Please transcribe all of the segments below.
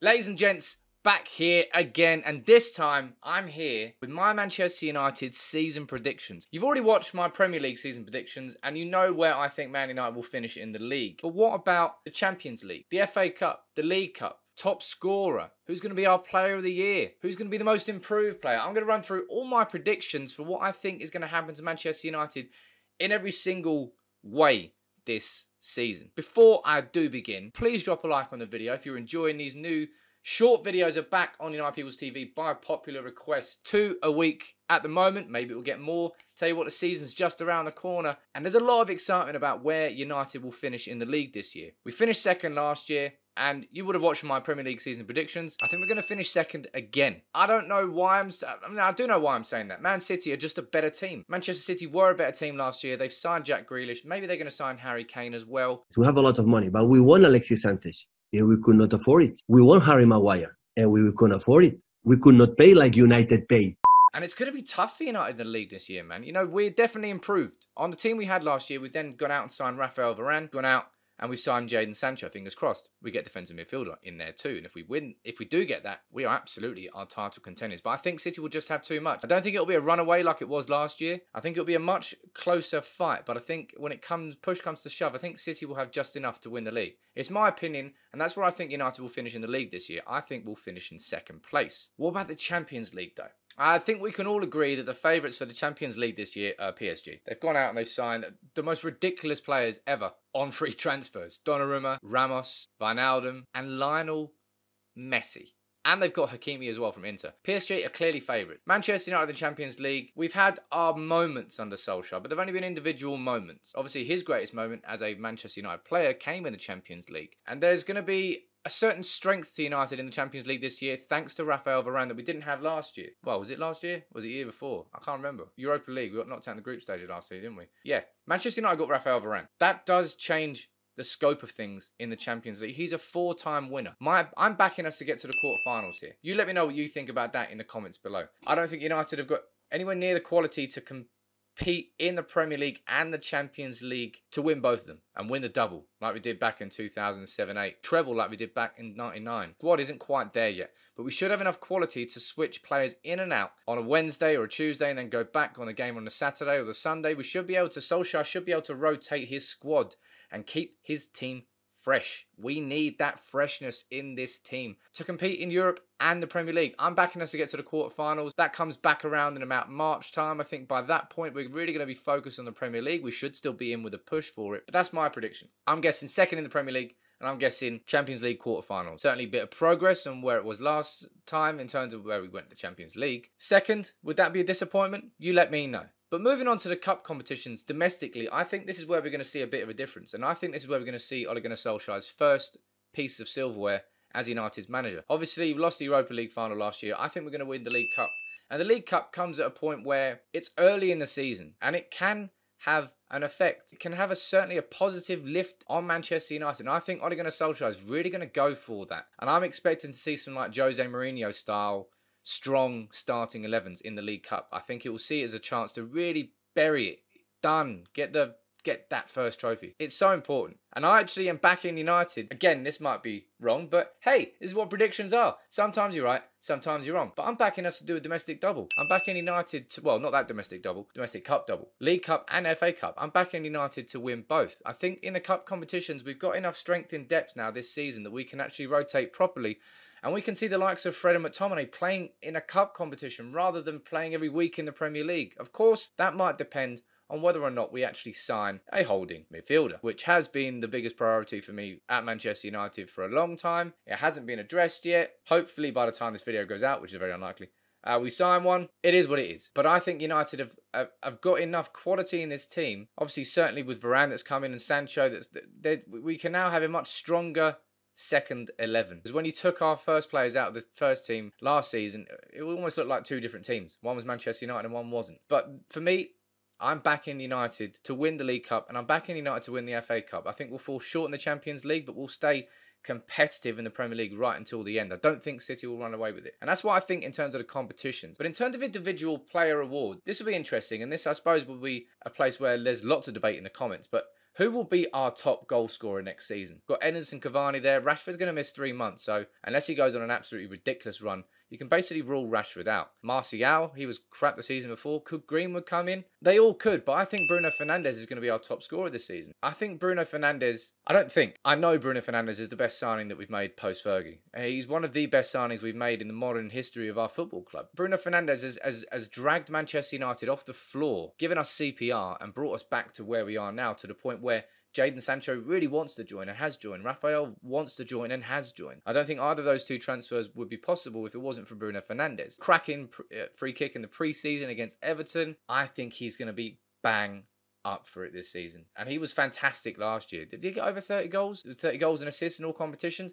Ladies and gents, back here again, and this time I'm here with my Manchester United season predictions. You've already watched my Premier League season predictions, and you know where I think Man United will finish in the league. But what about the Champions League, the FA Cup, the League Cup? Top scorer, who's going to be our player of the year, who's going to be the most improved player. I'm going to run through all my predictions for what I think is going to happen to Manchester United in every single way this season. Before I do begin, please drop a like on the video if you're enjoying these new short videos are back on United People's TV by popular request. Two a week at the moment, maybe we'll get more. Tell you what, the season's just around the corner, and there's a lot of excitement about where United will finish in the league this year. We finished second last year, and you would have watched my Premier League season predictions. I think we're going to finish second again. I don't know why I'm. I mean, I do know why I'm saying that. Man City are just a better team. Manchester City were a better team last year. They've signed Jack Grealish. Maybe they're going to sign Harry Kane as well. We have a lot of money, but we want Alexis Sanchez. Yeah, we could not afford it. We want Harry Maguire, and we couldn't afford it. We could not pay like United paid. And it's going to be tough for United in the league this year, man. You know, we're definitely improved. On the team we had last year, we've then gone out and signed Rafael Varane, gone out and we signed Jadon Sancho. Fingers crossed, we get defensive midfielder in there too. And if we win, if we do get that, we are absolutely our title contenders. But I think City will just have too much. I don't think it'll be a runaway like it was last year. I think it'll be a much closer fight. But I think when it comes push comes to shove, I think City will have just enough to win the league. It's my opinion, and that's where I think United will finish in the league this year. I think we'll finish in second place. What about the Champions League though? I think we can all agree that the favourites for the Champions League this year are PSG. They've gone out and they've signed the most ridiculous players ever on free transfers. Donnarumma, Ramos, Wijnaldum, and Lionel Messi. And they've got Hakimi as well from Inter. PSG are clearly favourites. Manchester United in the Champions League, we've had our moments under Solskjaer, but they've only been individual moments. Obviously, his greatest moment as a Manchester United player came in the Champions League. And there's going to be a certain strength to United in the Champions League this year, thanks to Rafael Varane that we didn't have last year. Well, was it last year? Was it year before? I can't remember. Europa League, we got knocked out in the group stage last year, didn't we? Yeah. Manchester United got Rafael Varane. That does change the scope of things in the Champions League. He's a four-time winner. My, I'm backing us to get to the quarterfinals here. You let me know what you think about that in the comments below. I don't think United have got anywhere near the quality to compete compete in the Premier League and the Champions League to win both of them and win the double like we did back in 2007-8. Treble like we did back in 99. Squad isn't quite there yet, but we should have enough quality to switch players in and out on a Wednesday or a Tuesday and then go back on a game on the Saturday or the Sunday. We should be able to, Solskjaer should be able to rotate his squad and keep his team fresh. We need that freshness in this team to compete in Europe and the Premier League. I'm backing us to get to the quarterfinals. That comes back around in about March time. I think by that point, we're really going to be focused on the Premier League. We should still be in with a push for it, but that's my prediction. I'm guessing second in the Premier League. And I'm guessing Champions League quarterfinals. Certainly a bit of progress on where it was last time in terms of where we went to the Champions League. Second, would that be a disappointment? You let me know. But moving on to the cup competitions domestically, I think this is where we're going to see a bit of a difference. And I think this is where we're going to see Ole Gunnar Solskjaer's first piece of silverware as United's manager. Obviously, we lost the Europa League final last year. I think we're going to win the League Cup. And the League Cup comes at a point where it's early in the season and it can have an effect. It can have a certainly a positive lift on Manchester United. And I think Ole Gunnar Solskjaer is really going to go for that. And I'm expecting to see some like Jose Mourinho style strong starting 11s in the League Cup. I think it will see it as a chance to really bury it. Done. Get the get that first trophy. It's so important. And I actually am backing United. Again, this might be wrong, but hey, this is what predictions are. Sometimes you're right, sometimes you're wrong. But I'm backing us to do a domestic double. I'm backing United to, well, not that domestic double, domestic cup double. League Cup and FA Cup. I'm backing United to win both. I think in the cup competitions, we've got enough strength in depth now this season that we can actually rotate properly and we can see the likes of Fred and McTominay playing in a cup competition rather than playing every week in the Premier League. Of course, that might depend on whether or not we actually sign a holding midfielder, which has been the biggest priority for me at Manchester United for a long time. It hasn't been addressed yet. Hopefully, by the time this video goes out, which is very unlikely, uh, we sign one. It is what it is. But I think United have, have, have got enough quality in this team. Obviously, certainly with Varane that's coming and Sancho, that's that we can now have a much stronger second 11. Because when you took our first players out of the first team last season, it almost looked like two different teams. One was Manchester United and one wasn't. But for me, I'm back in United to win the League Cup and I'm back in United to win the FA Cup. I think we'll fall short in the Champions League, but we'll stay competitive in the Premier League right until the end. I don't think City will run away with it. And that's what I think in terms of the competitions. But in terms of individual player award, this will be interesting. And this, I suppose, will be a place where there's lots of debate in the comments. But Who will be our top goal scorer next season? Got Edinson Cavani there. Rashford's going to miss three months, so unless he goes on an absolutely ridiculous run, you can basically rule Rashford out. Martial, he was crap the season before. Could Greenwood come in? They all could, but I think Bruno Fernandes is going to be our top scorer this season. I think Bruno Fernandes, I don't think, I know Bruno Fernandes is the best signing that we've made post Fergie. He's one of the best signings we've made in the modern history of our football club. Bruno Fernandes has, has, has dragged Manchester United off the floor, given us CPR, and brought us back to where we are now to the point where Jadon Sancho really wants to join and has joined. Rafael wants to join and has joined. I don't think either of those two transfers would be possible if it wasn't for Bruno Fernandes. Cracking uh, free kick in the preseason against Everton. I think he's going to be bang up for it this season. And he was fantastic last year. Did he get over 30 goals? 30 goals and assists in all competitions?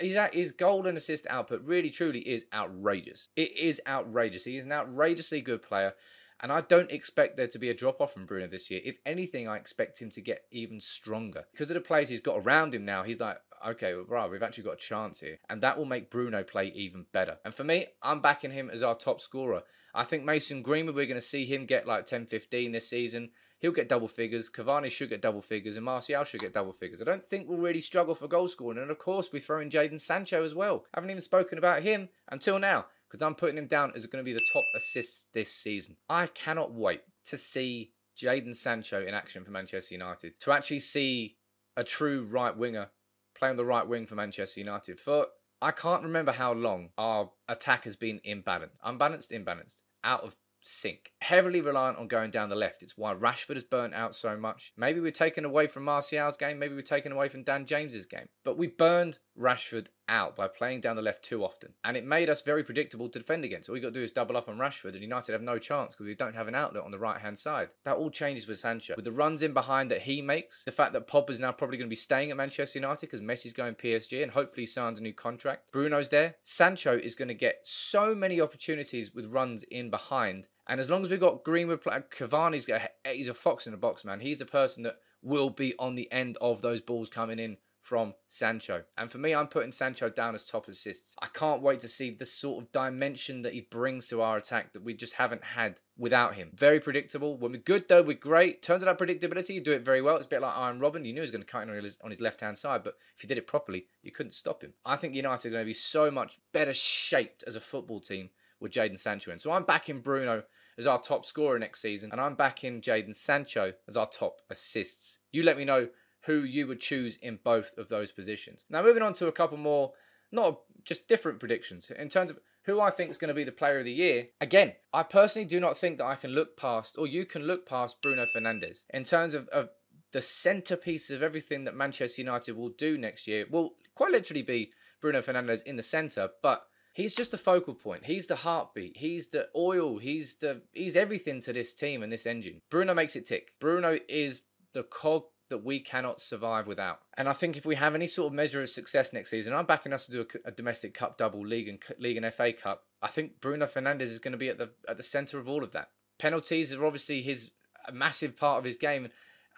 His goal and assist output really truly is outrageous. It is outrageous. He is an outrageously good player. And I don't expect there to be a drop off from Bruno this year. If anything, I expect him to get even stronger. Because of the players he's got around him now, he's like, okay, well, right, we've actually got a chance here. And that will make Bruno play even better. And for me, I'm backing him as our top scorer. I think Mason Greenwood, we're going to see him get like 10 15 this season. He'll get double figures. Cavani should get double figures. And Martial should get double figures. I don't think we'll really struggle for goal scoring. And of course, we throw in Jadon Sancho as well. I haven't even spoken about him until now because I'm putting him down as going to be the top assist this season. I cannot wait to see Jadon Sancho in action for Manchester United, to actually see a true right winger play on the right wing for Manchester United. For I can't remember how long our attack has been imbalanced, unbalanced, imbalanced, out of sync. Heavily reliant on going down the left. It's why Rashford has burnt out so much. Maybe we're taken away from Martial's game. Maybe we're taken away from Dan James's game. But we burned Rashford out by playing down the left too often. And it made us very predictable to defend against. All we got to do is double up on Rashford, and United have no chance because we don't have an outlet on the right hand side. That all changes with Sancho. With the runs in behind that he makes, the fact that Pogba's now probably going to be staying at Manchester United because Messi's going PSG and hopefully signs a new contract. Bruno's there. Sancho is going to get so many opportunities with runs in behind. And as long as we've got Greenwood, Cavani's got, he's a fox in a box, man. He's the person that will be on the end of those balls coming in from Sancho. And for me, I'm putting Sancho down as top assists. I can't wait to see the sort of dimension that he brings to our attack that we just haven't had without him. Very predictable. When we're good, though, we're great. Turns out predictability, you do it very well. It's a bit like Arjen Robben. You knew he was going to cut in on his, on his left hand side, but if you did it properly, you couldn't stop him. I think United are going to be so much better shaped as a football team with Jadon Sancho in. So I'm backing Bruno as our top scorer next season, and I'm backing Jadon Sancho as our top assists. You let me know who you would choose in both of those positions. Now, moving on to a couple more, not just different predictions in terms of who I think is going to be the player of the year. Again, I personally do not think that I can look past, or you can look past Bruno Fernandes in terms of, of the centerpiece of everything that Manchester United will do next year. Will quite literally be Bruno Fernandes in the center, but he's just a focal point. He's the heartbeat. He's the oil. He's the he's everything to this team and this engine. Bruno makes it tick. Bruno is the cog that we cannot survive without. And I think if we have any sort of measure of success next season, I'm backing us to do a, a domestic cup double, league and league and FA Cup. I think Bruno Fernandes is going to be at the at the center of all of that. Penalties are obviously his a massive part of his game,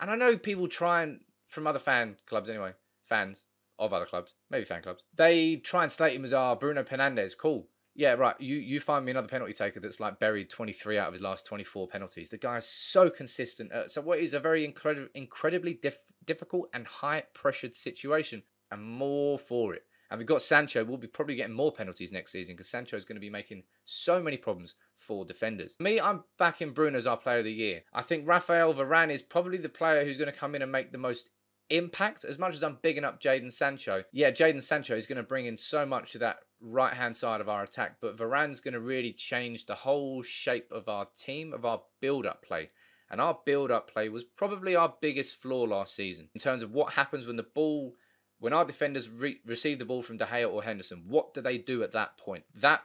and I know people try and from other fan clubs anyway, fans of other clubs, maybe fan clubs, they try and slate him as our Bruno Fernandes. Cool, yeah, right. You you find me another penalty taker that's like buried 23 out of his last 24 penalties. The guy is so consistent. Uh, so what is a very incredible, incredibly diff- difficult and high pressured situation, and more for it. And we've got Sancho. We'll be probably getting more penalties next season because Sancho is going to be making so many problems for defenders. Me, I'm backing Bruno as our player of the year. I think Rafael Varane is probably the player who's going to come in and make the most impact. As much as I'm bigging up Jadon Sancho, yeah, Jadon Sancho is going to bring in so much to that right hand side of our attack, but Varane's going to really change the whole shape of our team, of our build up play. And our build up play was probably our biggest flaw last season in terms of what happens when the ball, when our defenders re- receive the ball from De Gea or Henderson. What do they do at that point? That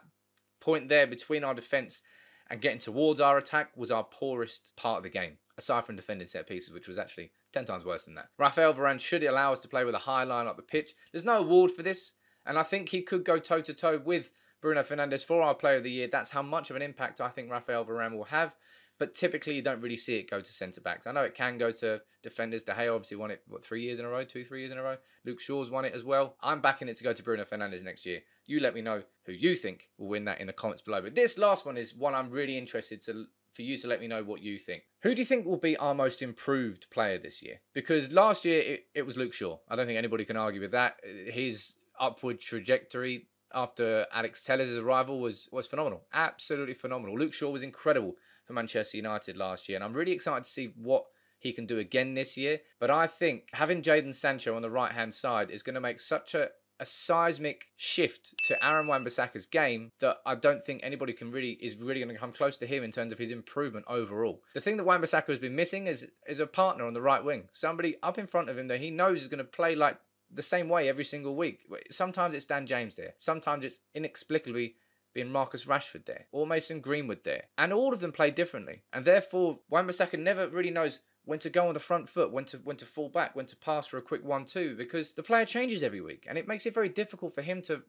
point there between our defence and getting towards our attack was our poorest part of the game, aside from defending set pieces, which was actually 10 times worse than that. Rafael Varane should allow us to play with a high line up the pitch. There's no award for this. And I think he could go toe to toe with Bruno Fernandes for our player of the year. That's how much of an impact I think Rafael Varane will have. But typically, you don't really see it go to centre backs. I know it can go to defenders. De Gea obviously won it, what, three years in a row? Two, three years in a row? Luke Shaw's won it as well. I'm backing it to go to Bruno Fernandes next year. You let me know who you think will win that in the comments below. But this last one is one I'm really interested to for you to let me know what you think. Who do you think will be our most improved player this year? Because last year it, it was Luke Shaw. I don't think anybody can argue with that. His upward trajectory after Alex Telles' arrival was was phenomenal. Absolutely phenomenal. Luke Shaw was incredible for Manchester United last year, and I'm really excited to see what he can do again this year. But I think having Jadon Sancho on the right hand side is going to make such a a seismic shift to Aaron Wan-Bissaka's game that I don't think anybody can really is really going to come close to him in terms of his improvement overall. The thing that Wan-Bissaka has been missing is is a partner on the right wing, somebody up in front of him that he knows is going to play like the same way every single week. Sometimes it's Dan James there, sometimes it's inexplicably being Marcus Rashford there, or Mason Greenwood there, and all of them play differently, and therefore Wan-Bissaka never really knows when to go on the front foot, when to when to fall back, when to pass for a quick one-two, because the player changes every week, and it makes it very difficult for him to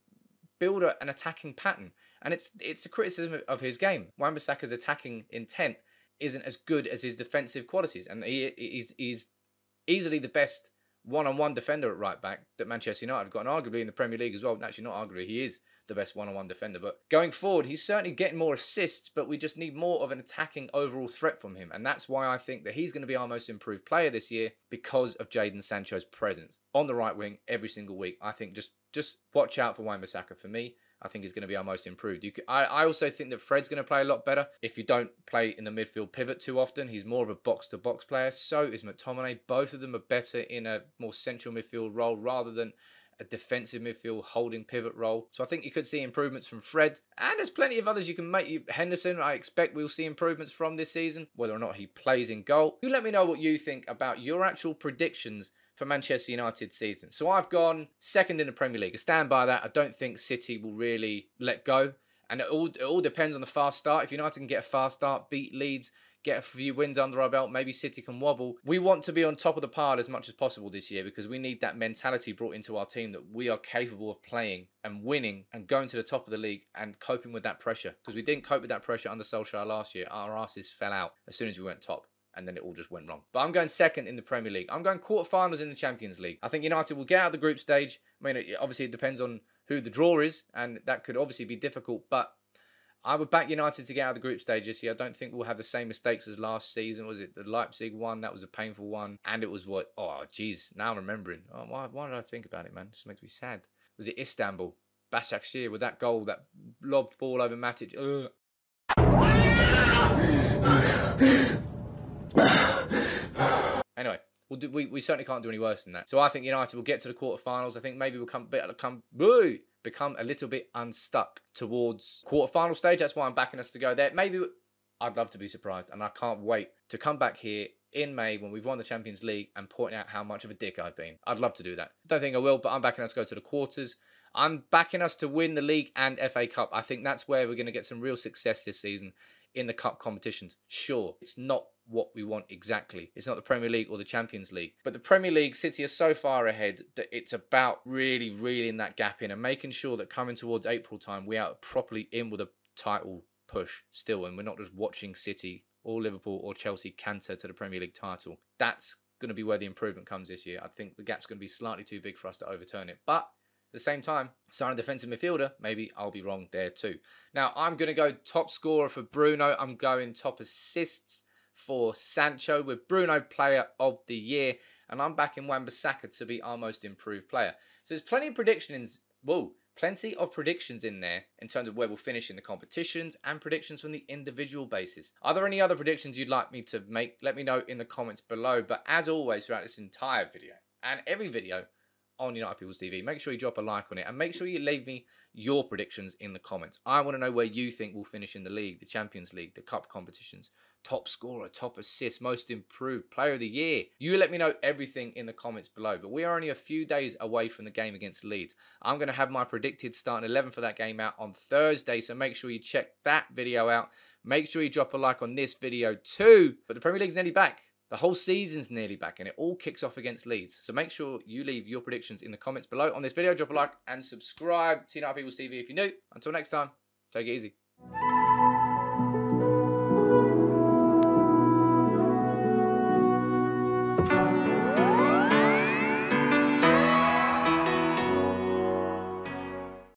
build a, an attacking pattern. And it's it's a criticism of his game. Wan-Bissaka's attacking intent isn't as good as his defensive qualities, and he is easily the best one-on-one defender at right back that Manchester United have got, and arguably in the Premier League as well. Actually, not arguably, he is the best one-on-one defender. But going forward, he's certainly getting more assists, but we just need more of an attacking overall threat from him. And that's why I think that he's going to be our most improved player this year because of Jadon Sancho's presence on the right wing every single week. I think just just watch out for Wan-Bissaka for me. I think he's going to be our most improved. Could, I, I also think that Fred's going to play a lot better if you don't play in the midfield pivot too often. He's more of a box to box player. So is McTominay. Both of them are better in a more central midfield role rather than a defensive midfield holding pivot role. So I think you could see improvements from Fred. And there's plenty of others you can make. Henderson, I expect we'll see improvements from this season, whether or not he plays in goal. You let me know what you think about your actual predictions for Manchester United season. So I've gone second in the Premier League. I stand by that. I don't think City will really let go. And it all, it all depends on the fast start. If United can get a fast start, beat Leeds, get a few wins under our belt, maybe City can wobble. We want to be on top of the pile as much as possible this year because we need that mentality brought into our team that we are capable of playing and winning and going to the top of the league and coping with that pressure. Because we didn't cope with that pressure under Solskjaer last year. Our asses fell out as soon as we went top and then it all just went wrong. But I'm going second in the Premier League. I'm going quarterfinals in the Champions League. I think United will get out of the group stage. I mean, obviously it depends on who the draw is, and that could obviously be difficult. But I would back United to get out of the group stage this year. I don't think we'll have the same mistakes as last season. Was it the Leipzig one? That was a painful one. And it was what? Oh, jeez. Now I'm remembering. Oh, why, why did I think about it, man? Just makes me sad. Was it Istanbul? Başakşehir with that goal, that lobbed ball over Matic. Ugh. anyway, we'll do, we, we certainly can't do any worse than that. So I think United will get to the quarterfinals. I think maybe we'll come, come, boo, become a little bit unstuck towards quarterfinal stage. That's why I'm backing us to go there. Maybe I'd love to be surprised, and I can't wait to come back here in May when we've won the Champions League and point out how much of a dick I've been. I'd love to do that. Don't think I will, but I'm backing us to go to the quarters. I'm backing us to win the league and FA Cup. I think that's where we're going to get some real success this season in the cup competitions. Sure, it's not what we want exactly. It's not the Premier League or the Champions League. But the Premier League, City are so far ahead that it's about really reeling that gap in and making sure that coming towards April time, we are properly in with a title push still. And we're not just watching City or Liverpool or Chelsea canter to the Premier League title. That's going to be where the improvement comes this year. I think the gap's going to be slightly too big for us to overturn it. But at the same time, sign a defensive midfielder, maybe I'll be wrong there too. Now, I'm going to go top scorer for Bruno. I'm going top assists for Sancho with Bruno player of the year. And I'm backing Wan-Bissaka to be our most improved player. So there's plenty of predictions. Whoa, plenty of predictions in there in terms of where we'll finish in the competitions and predictions from the individual basis. Are there any other predictions you'd like me to make? Let me know in the comments below. But as always, throughout this entire video and every video, on United People's TV. Make sure you drop a like on it and make sure you leave me your predictions in the comments. I want to know where you think we'll finish in the league, the Champions League, the cup competitions, top scorer, top assist, most improved, player of the year. You let me know everything in the comments below. But we are only a few days away from the game against Leeds. I'm going to have my predicted starting 11 for that game out on Thursday. So make sure you check that video out. Make sure you drop a like on this video too. But the Premier League's nearly back. The whole season's nearly back and it all kicks off against Leeds. So make sure you leave your predictions in the comments below on this video. Drop a like and subscribe to United People's TV if you're new. Until next time, take it easy.